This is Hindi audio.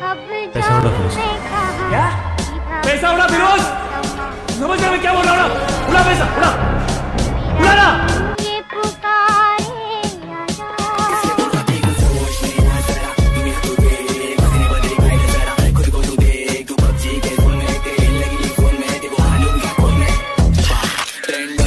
पैसा उड़ा फिरोज। क्या? पैसा उड़ा फिरोज? समझ रहा मैं क्या बोल रहा हूँ उड़ा पैसा उड़ा। उड़ा ना। Trend